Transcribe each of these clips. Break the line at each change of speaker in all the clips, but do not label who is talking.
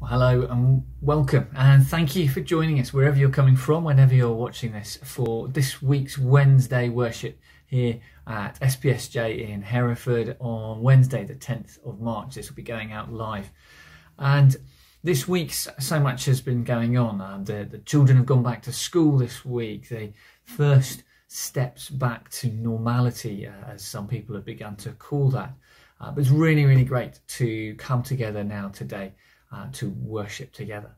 Well, hello and welcome, and thank you for joining us wherever you're coming from, whenever you're watching this, for this week's Wednesday worship here at SPSJ in Hereford on Wednesday, the 10th of March. This will be going out live. And this week, so much has been going on. Um, the, the children have gone back to school this week. The first steps back to normality, uh, as some people have begun to call that. Uh, but it's really, really great to come together now today uh, to worship together.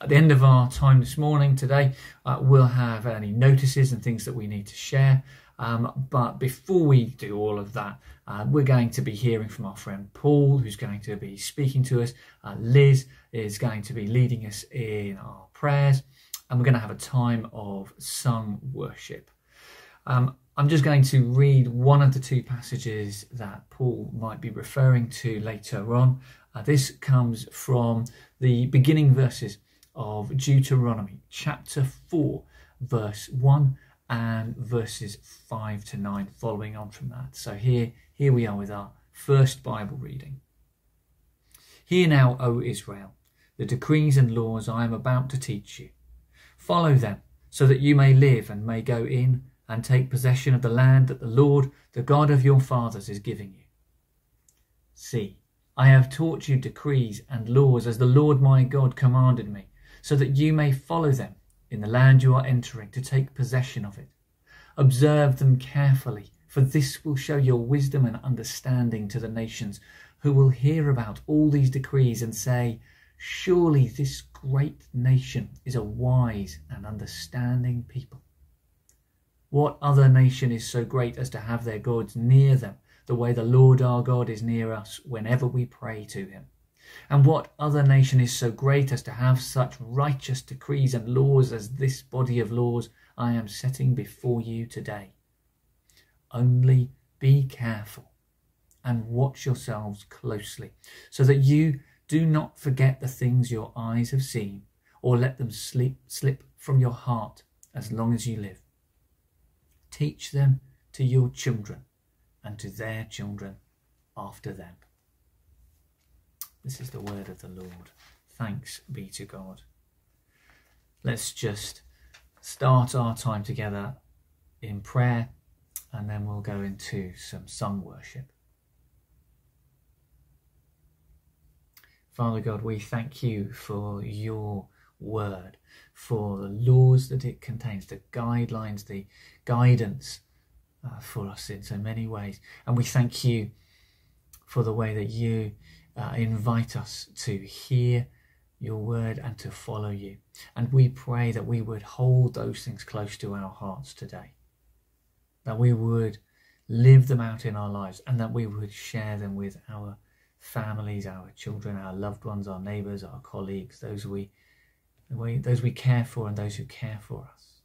At the end of our time this morning today, uh, we'll have any notices and things that we need to share. Um, but before we do all of that, uh, we're going to be hearing from our friend Paul, who's going to be speaking to us. Uh, Liz is going to be leading us in our prayers, and we're going to have a time of sung worship. Um, I'm just going to read one of the two passages that Paul might be referring to later on. Uh, this comes from the beginning verses of Deuteronomy, chapter 4, verse 1 and verses 5 to 9, following on from that. So here, here we are with our first Bible reading. Hear now, O Israel, the decrees and laws I am about to teach you. Follow them, so that you may live and may go in and take possession of the land that the Lord, the God of your fathers, is giving you. See, I have taught you decrees and laws as the Lord my God commanded me, so that you may follow them in the land you are entering to take possession of it. Observe them carefully, for this will show your wisdom and understanding to the nations who will hear about all these decrees and say, Surely this great nation is a wise and understanding people. What other nation is so great as to have their gods near them the way the Lord our God is near us whenever we pray to him. And what other nation is so great as to have such righteous decrees and laws as this body of laws I am setting before you today? Only be careful and watch yourselves closely, so that you do not forget the things your eyes have seen, or let them sleep, slip from your heart as long as you live. Teach them to your children and to their children after them. This is the word of the Lord. Thanks be to God. Let's just start our time together in prayer and then we'll go into some sung worship. Father God, we thank you for your word, for the laws that it contains, the guidelines, the guidance uh, for us in so many ways. And we thank you for the way that you uh, invite us to hear your word and to follow you. And we pray that we would hold those things close to our hearts today, that we would live them out in our lives, and that we would share them with our families, our children, our loved ones, our neighbours, our colleagues, those we, those we care for, and those who care for us.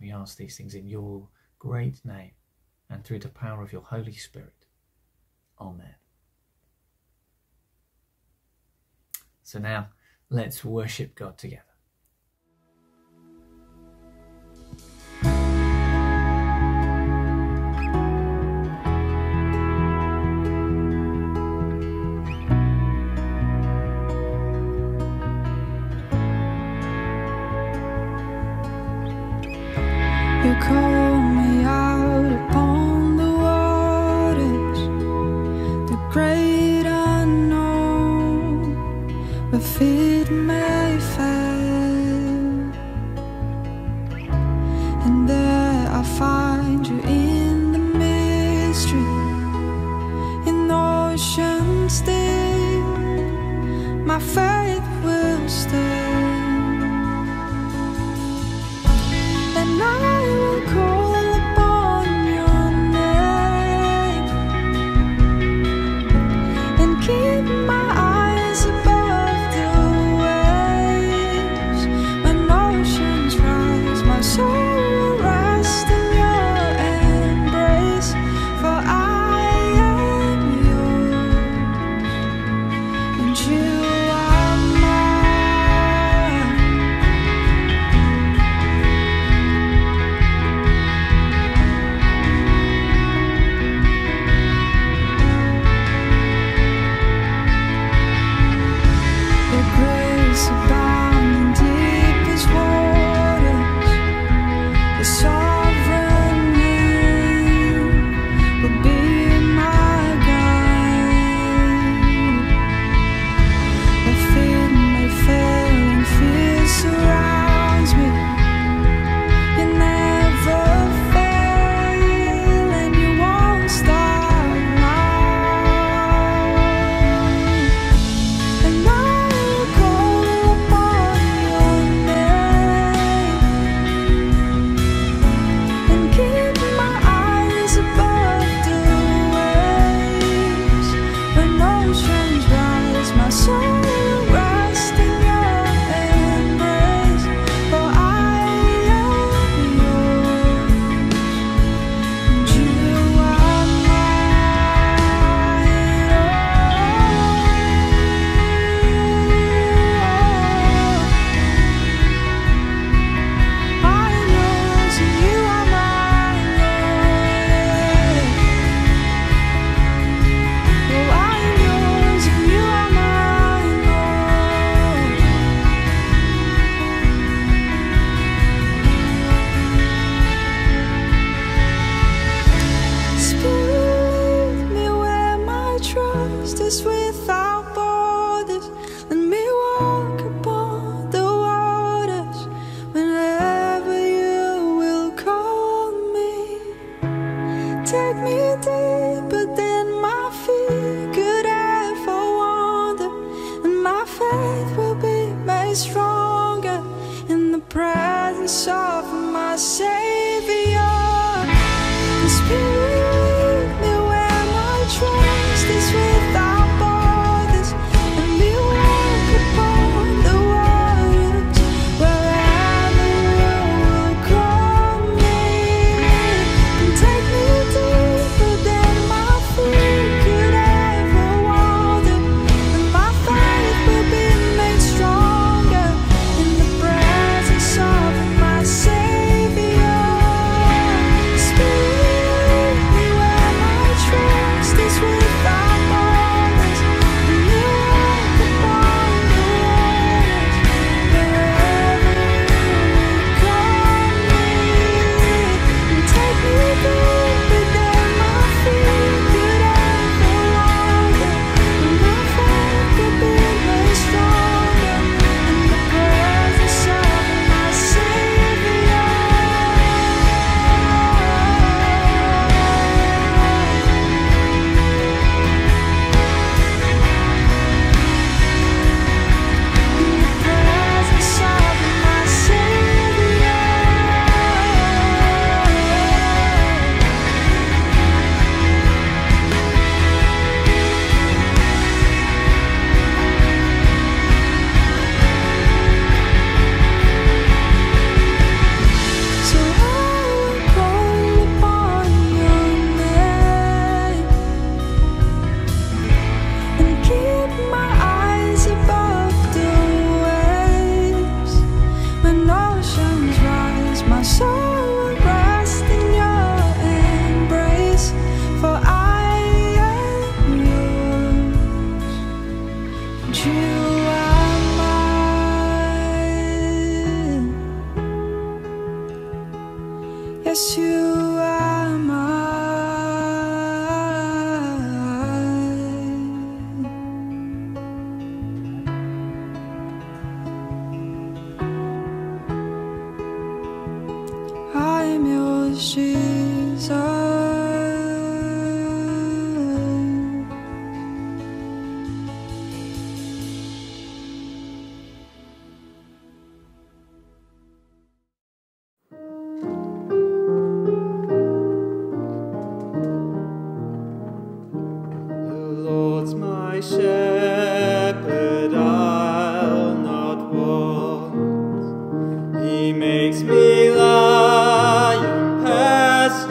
We ask these things in your great name and through the power of your Holy Spirit. Amen. So now let's worship God together.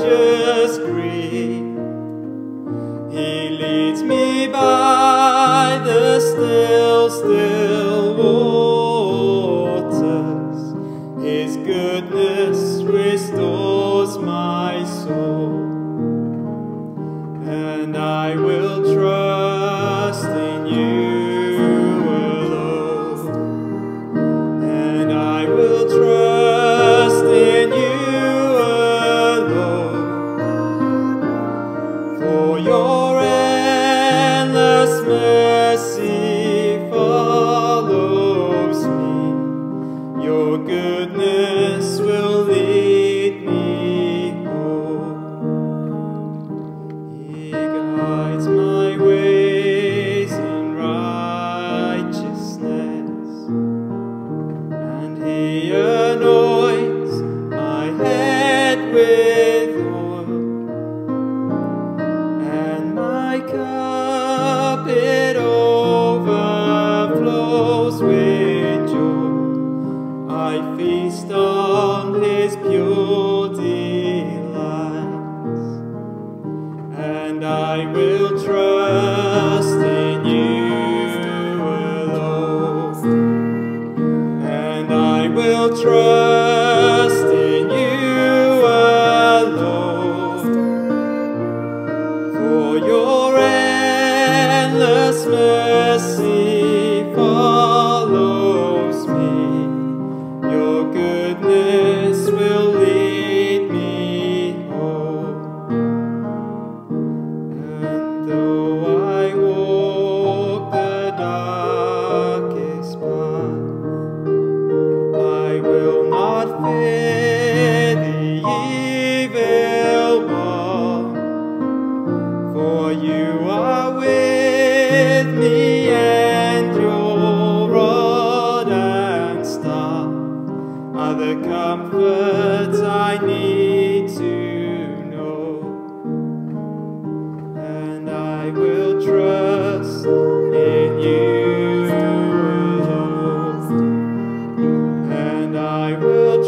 Your endless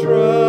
So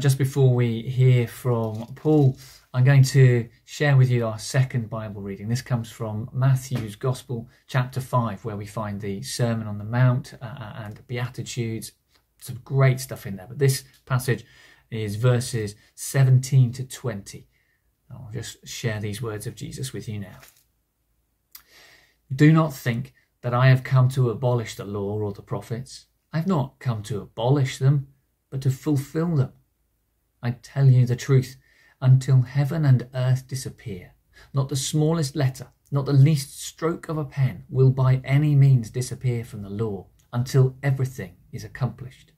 just before we hear from Paul, I'm going to share with you our second Bible reading. This comes from Matthew's Gospel, chapter 5, where we find the Sermon on the Mount uh, uh, and Beatitudes. Some great stuff in there. But this passage is verses 17 to 20. I'll just share these words of Jesus with you now. Do not think that I have come to abolish the law or the prophets. I have not come to abolish them but to fulfill them. I tell you the truth, until heaven and earth disappear, not the smallest letter, not the least stroke of a pen will by any means disappear from the law until everything is accomplished.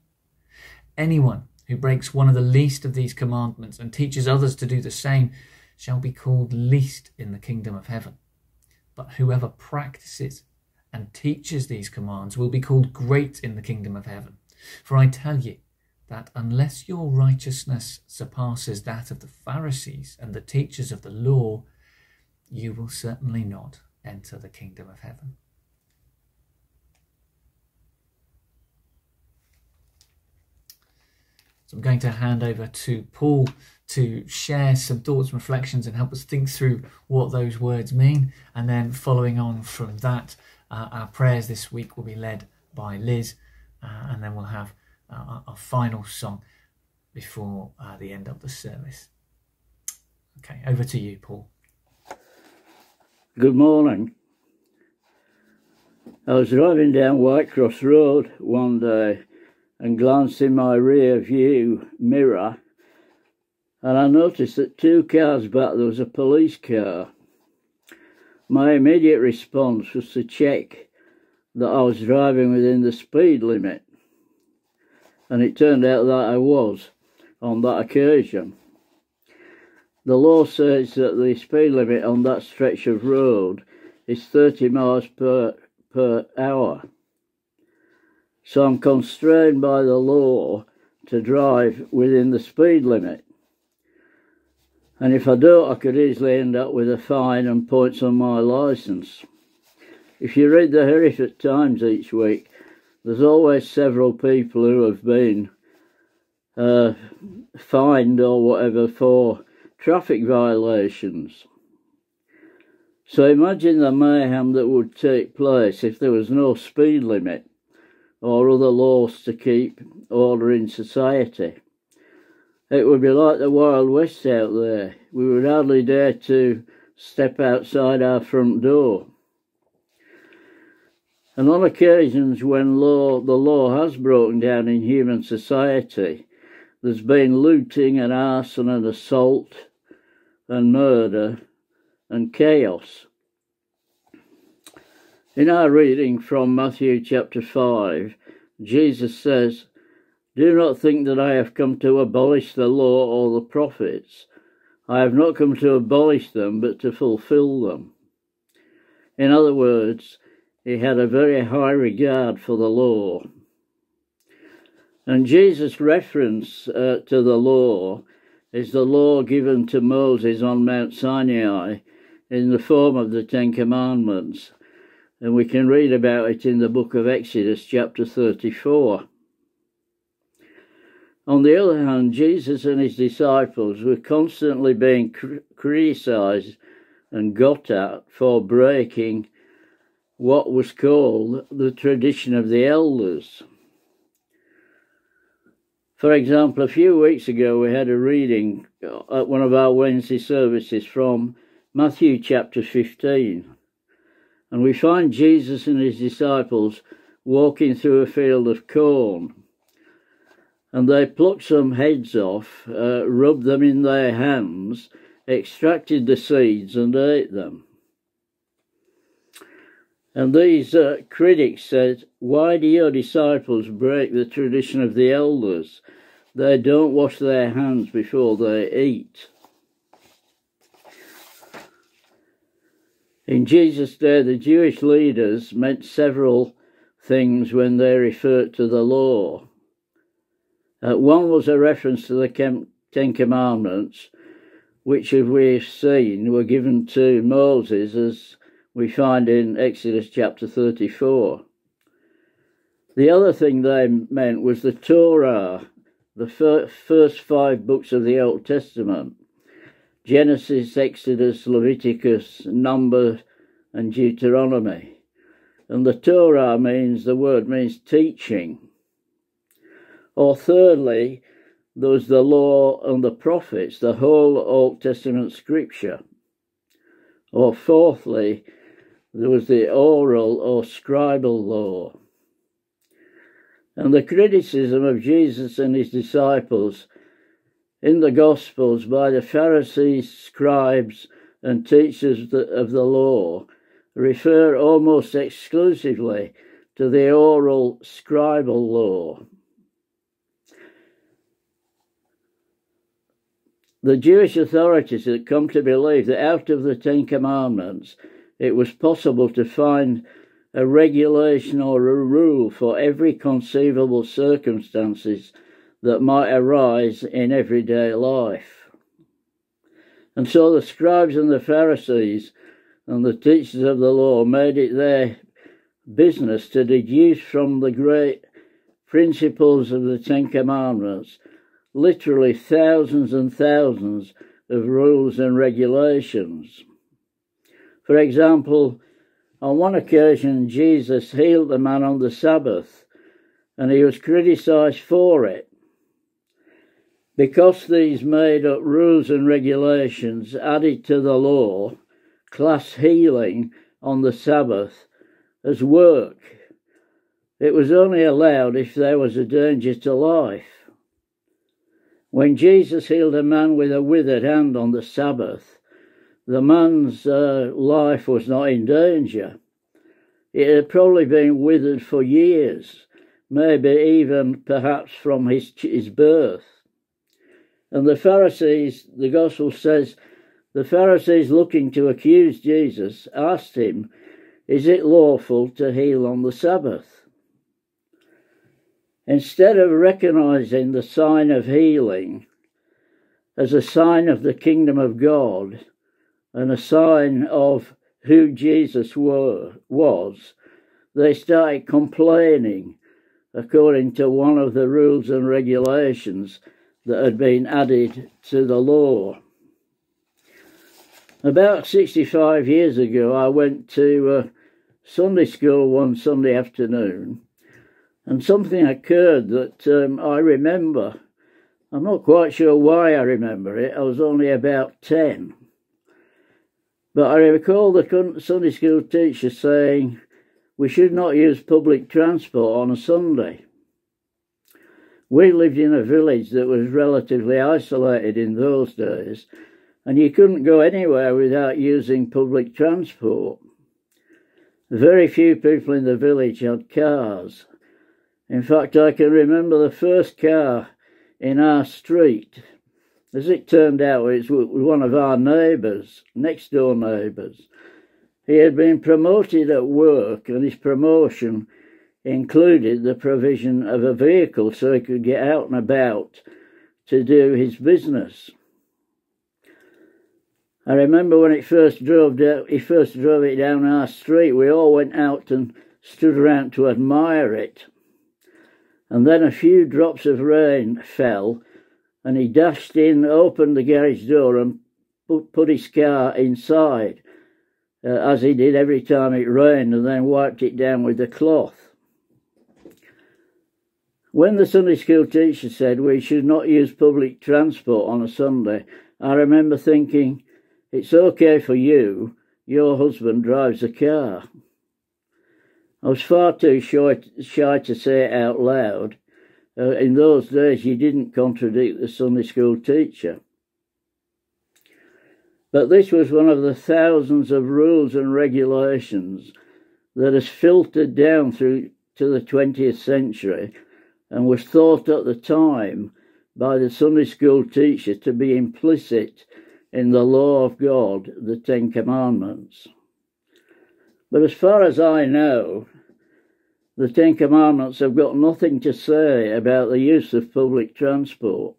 Anyone who breaks one of the least of these commandments and teaches others to do the same shall be called least in the kingdom of heaven. But whoever practices and teaches these commands will be called great in the kingdom of heaven. For I tell you, that unless your righteousness surpasses that of the Pharisees and the teachers of the law, you will certainly not enter the kingdom of heaven. So I'm going to hand over to Paul to share some thoughts and reflections and help us think through what those words mean. And then following on from that, uh, our prayers this week will be led by Liz, uh, and then we'll have our, our final song before uh, the end of the service. Okay, over to you, Paul.
Good morning. I was driving down Whitecross Road one day and glanced in my rear view mirror and I noticed that two cars back there was a police car. My immediate response was to check that I was driving within the speed limit and it turned out that I was on that occasion. The law says that the speed limit on that stretch of road is 30 miles per, per hour. So I'm constrained by the law to drive within the speed limit. And if I don't, I could easily end up with a fine and points on my licence. If you read the Hereford Times each week, there's always several people who have been uh, fined or whatever for traffic violations. So imagine the mayhem that would take place if there was no speed limit or other laws to keep order in society. It would be like the Wild West out there. We would hardly dare to step outside our front door. And on occasions when law, the law has broken down in human society, there's been looting and arson and assault and murder and chaos. In our reading from Matthew chapter 5, Jesus says, Do not think that I have come to abolish the law or the prophets. I have not come to abolish them, but to fulfill them. In other words, he had a very high regard for the law. And Jesus' reference uh, to the law is the law given to Moses on Mount Sinai in the form of the Ten Commandments. And we can read about it in the book of Exodus, chapter 34. On the other hand, Jesus and his disciples were constantly being criticized and got at for breaking what was called the tradition of the elders. For example, a few weeks ago we had a reading at one of our Wednesday services from Matthew chapter 15. and we find Jesus and his disciples walking through a field of corn. And they plucked some heads off, uh, rubbed them in their hands, extracted the seeds, and ate them. And these uh, critics said, Why do your disciples break the tradition of the elders? They don't wash their hands before they eat. In Jesus' day, the Jewish leaders meant several things when they referred to the law. Uh, one was a reference to the Ten Commandments, which, as we've seen, were given to Moses, as we find in Exodus chapter 34. The other thing they meant was the Torah, the first five books of the Old Testament. Genesis, Exodus, Leviticus, Numbers, and Deuteronomy. And the Torah means, the word means teaching. Or thirdly, there's the law and the prophets, the whole Old Testament scripture. Or fourthly, there was the oral or scribal law. And the criticism of Jesus and his disciples in the Gospels by the Pharisees, scribes, and teachers of the law refer almost exclusively to the oral scribal law. The Jewish authorities had come to believe that out of the Ten Commandments it was possible to find a regulation or a rule for every conceivable circumstances that might arise in everyday life. And so the scribes and the Pharisees and the teachers of the law made it their business to deduce from the great principles of the Ten Commandments literally thousands and thousands of rules and regulations. For example, on one occasion, Jesus healed a man on the Sabbath, and he was criticized for it. Because these made up rules and regulations added to the law, class healing on the Sabbath as work. It was only allowed if there was a danger to life. When Jesus healed a man with a withered hand on the Sabbath, the man's uh, life was not in danger. It had probably been withered for years, maybe even perhaps from his, his birth. And the Pharisees, the Gospel says, the Pharisees looking to accuse Jesus asked him, Is it lawful to heal on the Sabbath? Instead of recognizing the sign of healing as a sign of the kingdom of God, and a sign of who Jesus were, was, they started complaining according to one of the rules and regulations that had been added to the law. About 65 years ago, I went to uh, Sunday school one Sunday afternoon, and something occurred that um, I remember. I'm not quite sure why I remember it, I was only about 10. But I recall the Sunday school teacher saying we should not use public transport on a Sunday. We lived in a village that was relatively isolated in those days, and you couldn't go anywhere without using public transport. Very few people in the village had cars. In fact, I can remember the first car in our street as it turned out, it was one of our neighbours, next door neighbours. He had been promoted at work, and his promotion included the provision of a vehicle so he could get out and about to do his business. I remember when it first drove down, he first drove it down our street, we all went out and stood around to admire it. And then a few drops of rain fell, and he dashed in, opened the garage door, and put, put his car inside, uh, as he did every time it rained, and then wiped it down with a cloth. When the Sunday school teacher said we should not use public transport on a Sunday, I remember thinking, it's okay for you, your husband drives a car. I was far too shy, shy to say it out loud. Uh, in those days, you didn't contradict the Sunday school teacher. But this was one of the thousands of rules and regulations that has filtered down through to the 20th century and was thought at the time by the Sunday school teacher to be implicit in the law of God, the Ten Commandments. But as far as I know, the Ten Commandments have got nothing to say about the use of public transport,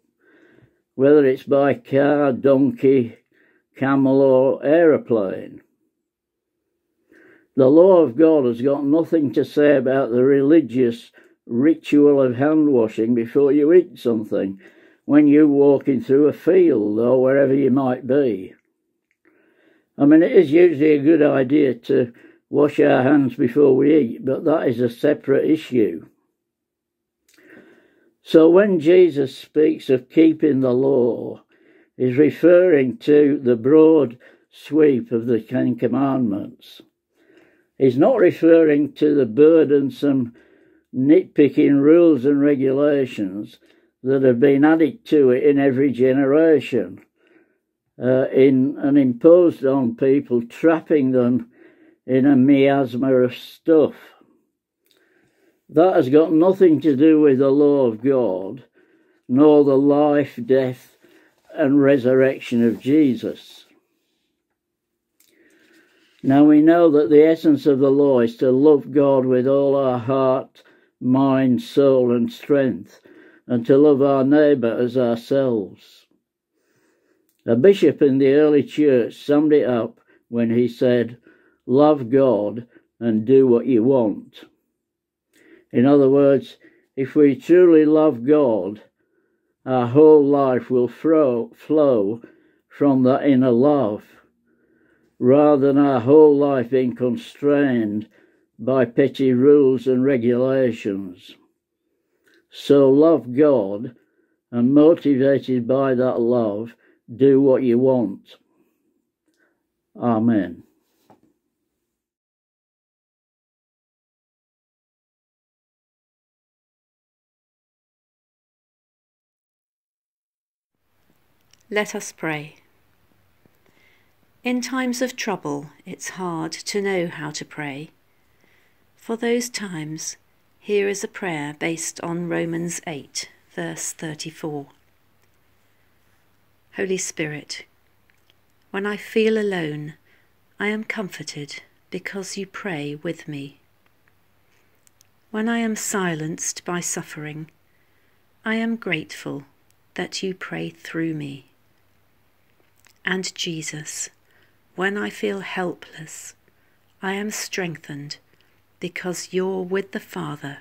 whether it's by car, donkey, camel, or aeroplane. The law of God has got nothing to say about the religious ritual of hand washing before you eat something, when you're walking through a field or wherever you might be. I mean, it is usually a good idea to wash our hands before we eat, but that is a separate issue. So when Jesus speaks of keeping the law, he's referring to the broad sweep of the Ten Commandments. He's not referring to the burdensome nitpicking rules and regulations that have been added to it in every generation uh, in and imposed on people, trapping them in a miasma of stuff. That has got nothing to do with the law of God, nor the life, death, and resurrection of Jesus. Now we know that the essence of the law is to love God with all our heart, mind, soul, and strength, and to love our neighbour as ourselves. A bishop in the early church summed it up when he said, Love God and do what you want. In other words, if we truly love God, our whole life will flow, flow from that inner love, rather than our whole life being constrained by petty rules and regulations. So love God and motivated by that love, do what you want. Amen.
Let us pray. In times of trouble, it's hard to know how to pray. For those times, here is a prayer based on Romans 8, verse 34. Holy Spirit, when I feel alone, I am comforted because you pray with me. When I am silenced by suffering, I am grateful that you pray through me. And Jesus, when I feel helpless, I am strengthened because you're with the Father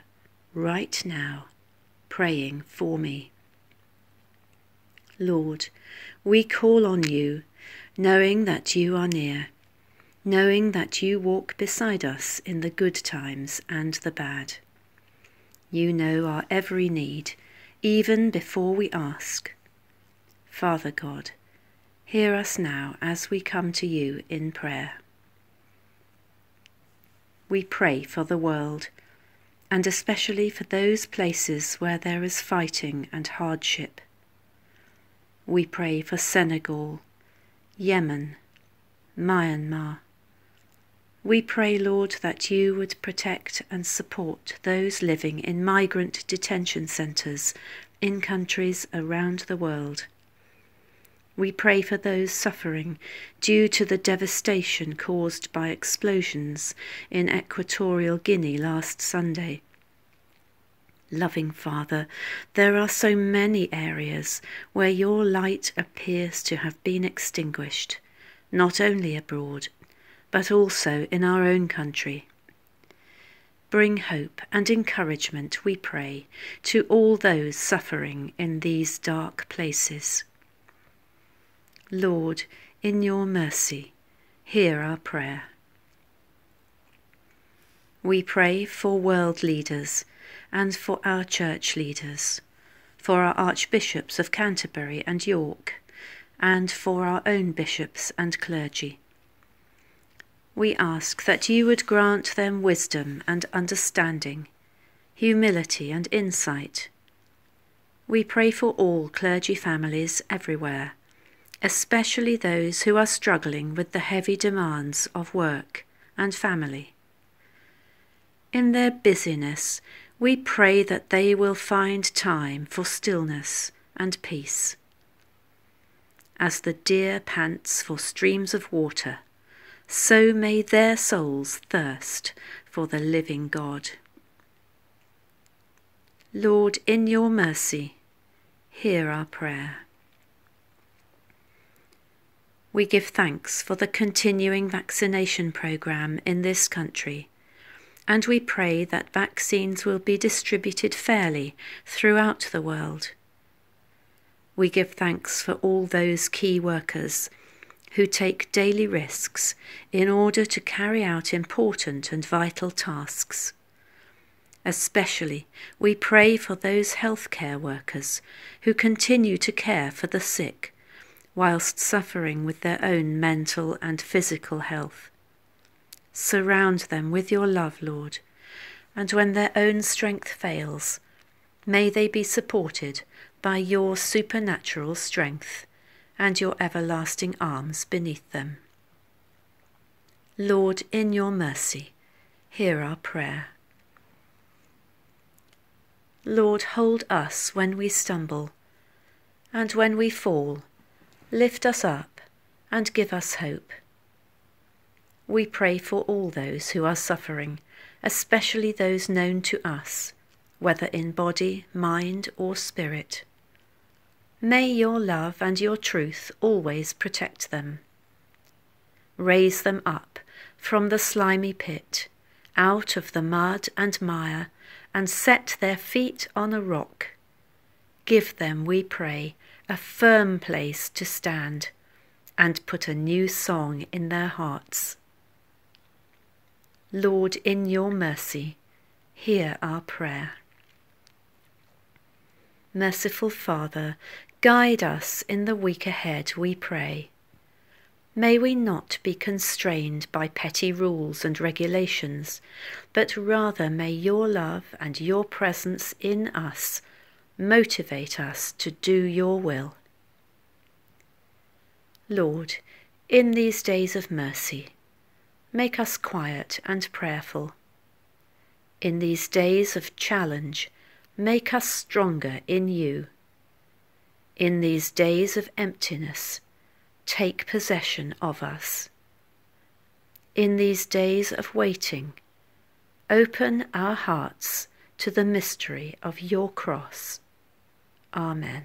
right now, praying for me. Lord, we call on you, knowing that you are near, knowing that you walk beside us in the good times and the bad. You know our every need, even before we ask. Father God, hear us now as we come to you in prayer we pray for the world, and especially for those places where there is fighting and hardship. We pray for Senegal, Yemen, Myanmar. We pray, Lord, that you would protect and support those living in migrant detention centres in countries around the world we pray for those suffering due to the devastation caused by explosions in Equatorial Guinea last Sunday. Loving Father, there are so many areas where your light appears to have been extinguished, not only abroad, but also in our own country. Bring hope and encouragement, we pray, to all those suffering in these dark places. Lord, in your mercy, hear our prayer. We pray for world leaders and for our church leaders, for our archbishops of Canterbury and York, and for our own bishops and clergy. we ask that you would grant them wisdom and understanding, humility and insight. We pray for all clergy families everywhere, especially those who are struggling with the heavy demands of work and family. In their busyness, we pray that they will find time for stillness and peace. As the deer pants for streams of water, so may their souls thirst for the living God. Lord, in your mercy, hear our prayer. We give thanks for the continuing vaccination programme in this country, and we pray that vaccines will be distributed fairly throughout the world. We give thanks for all those key workers who take daily risks in order to carry out important and vital tasks. Especially, we pray for those healthcare workers who continue to care for the sick whilst suffering with their own mental and physical health. Surround them with your love, Lord, and when their own strength fails, may they be supported by your supernatural strength and your everlasting arms beneath them. Lord, in your mercy, hear our prayer. Lord, hold us when we stumble, and when we fall, lift us up and give us hope. We pray for all those who are suffering, especially those known to us, whether in body, mind, or spirit. May your love and your truth always protect them. Raise them up from the slimy pit, out of the mud and mire, and set their feet on a rock. Give them, we pray, a firm place to stand, and put a new song in their hearts. Lord, in your mercy, hear our prayer. Merciful Father, Guide us in the week ahead, we pray. May we not be constrained by petty rules and regulations, but rather may your love and your presence in us motivate us to do your will. Lord, in these days of mercy, make us quiet and prayerful. In these days of challenge, make us stronger in you. In these days of emptiness, take possession of us. In these days of waiting, open our hearts to the mystery of your cross. Amen.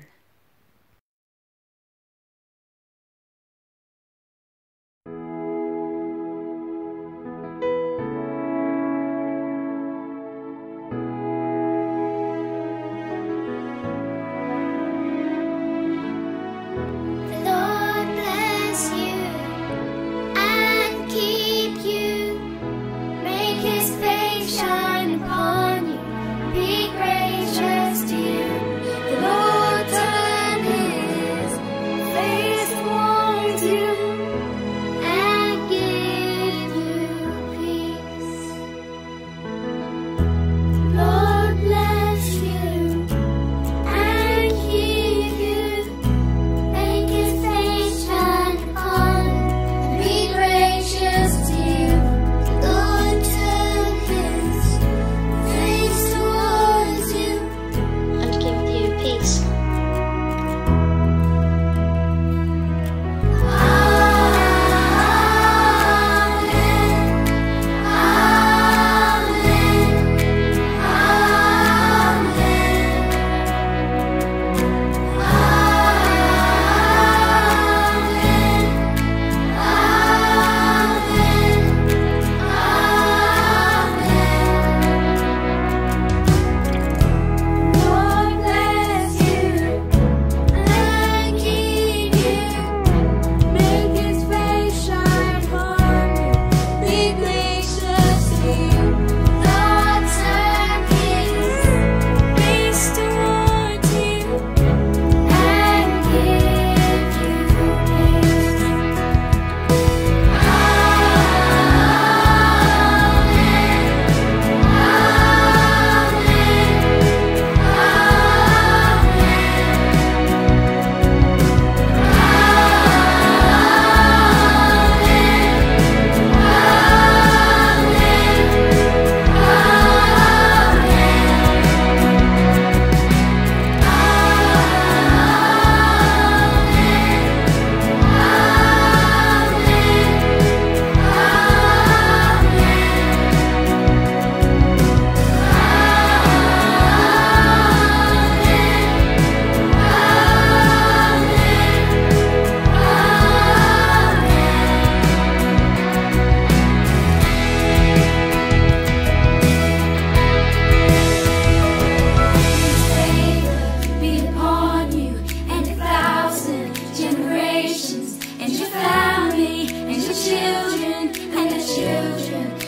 children and the
children.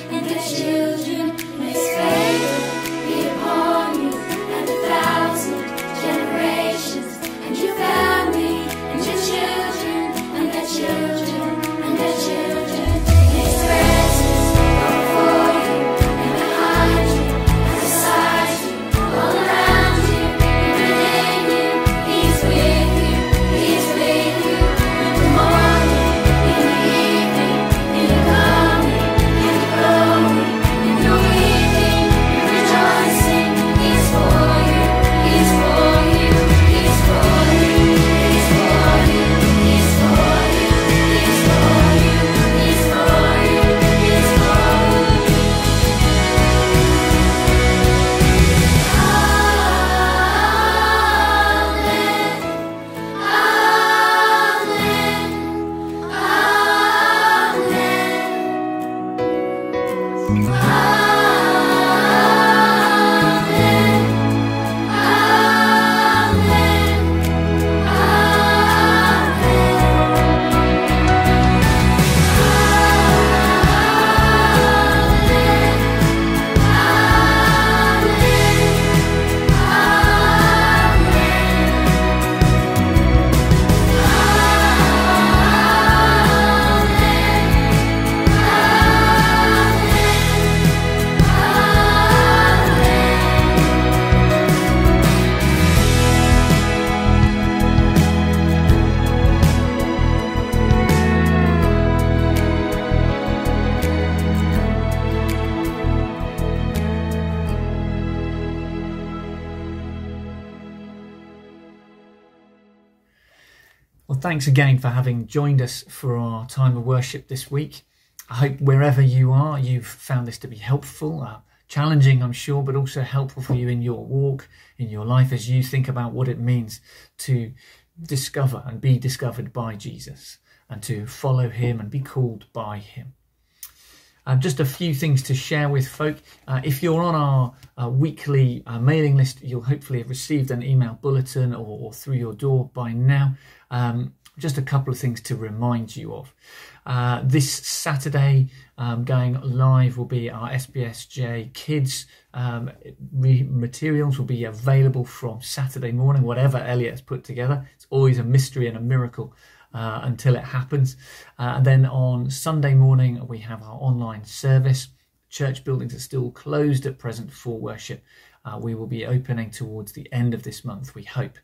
Thanks again for having joined us for our time of worship this week. I hope wherever you are, you've found this to be helpful, uh, challenging, I'm sure, but also helpful for you in your walk, in your life, as you think about what it means to discover and be discovered by Jesus and to follow him and be called by him. Uh, just a few things to share with folk. Uh, if you're on our uh, weekly uh, mailing list, you'll hopefully have received an email bulletin or, or through your door by now. Um, just a couple of things to remind you of. Uh, this Saturday, um, going live will be our SPSJ Kids um, re- materials will be available from Saturday morning, whatever Elliot has put together. It's always a mystery and a miracle uh, until it happens. Uh, and then on Sunday morning, we have our online service. Church buildings are still closed at present for worship. Uh, we will be opening towards the end of this month, we hope.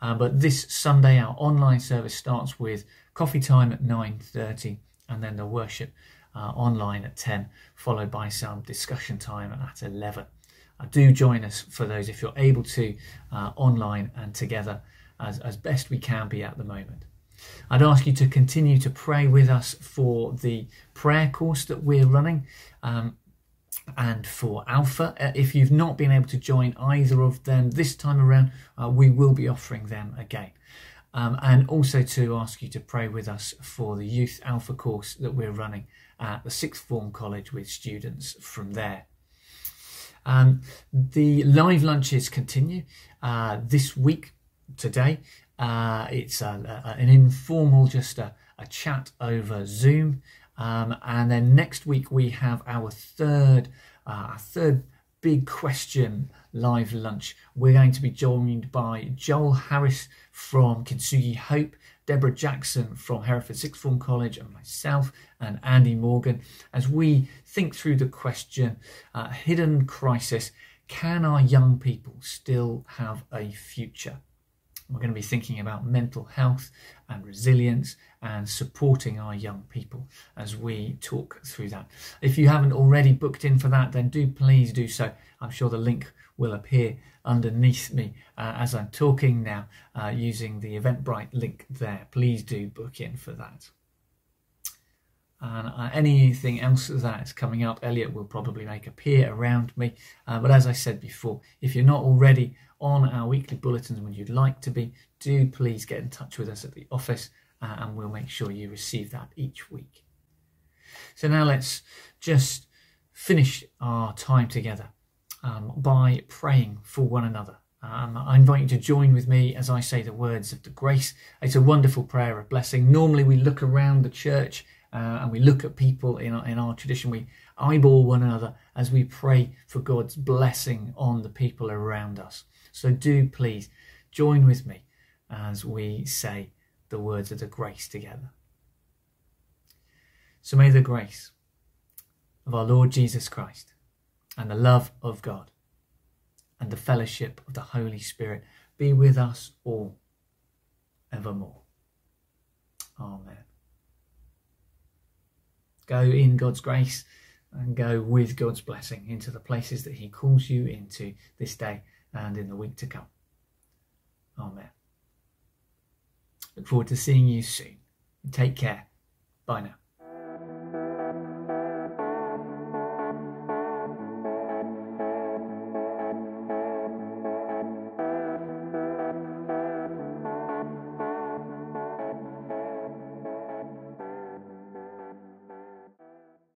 Uh, but this Sunday, our online service starts with coffee time at 9.30 and then the worship uh, online at 10, followed by some discussion time at 11. Uh, do join us for those if you're able to, online and together as, as best we can be at the moment. I'd ask you to continue to pray with us for the prayer course that we're running um, and for Alpha. Uh, if you've not been able to join either of them this time around, uh, we will be offering them again. Um, and also to ask you to pray with us for the Youth Alpha course that we're running at the Sixth Form College with students from there. Um, the live lunches continue uh, this week today uh, it's a, a, an informal, just a, a chat over Zoom. Um, and then next week we have our third, uh, our third big question live lunch. We're going to be joined by Joel Harris from Kintsugi Hope, Deborah Jackson from Hereford Sixth Form College, and myself and Andy Morgan as we think through the question uh, hidden crisis can our young people still have a future? We're going to be thinking about mental health and resilience and supporting our young people as we talk through that. If you haven't already booked in for that, then do please do so. I'm sure the link will appear underneath me uh, as I'm talking now uh, using the Eventbrite link there. Please do book in for that. And uh, anything else that's coming up, Elliot will probably make appear around me. Uh, but as I said before, if you're not already on our weekly bulletins when you'd like to be, do please get in touch with us at the office uh, and we'll make sure you receive that each week. So now let's just finish our time together um, by praying for one another. Um, I invite you to join with me as I say the words of the grace. It's a wonderful prayer of blessing. Normally, we look around the church uh, and we look at people in our, in our tradition. We eyeball one another as we pray for God's blessing on the people around us. So do please join with me as we say the words of the grace together. So may the grace of our Lord Jesus Christ and the love of God and the fellowship of the Holy Spirit be with us all evermore. Amen. Go in God's grace and go with God's blessing into the places that He calls you into this day and in the week to come. Amen. Look forward to seeing you soon. Take care. Bye now.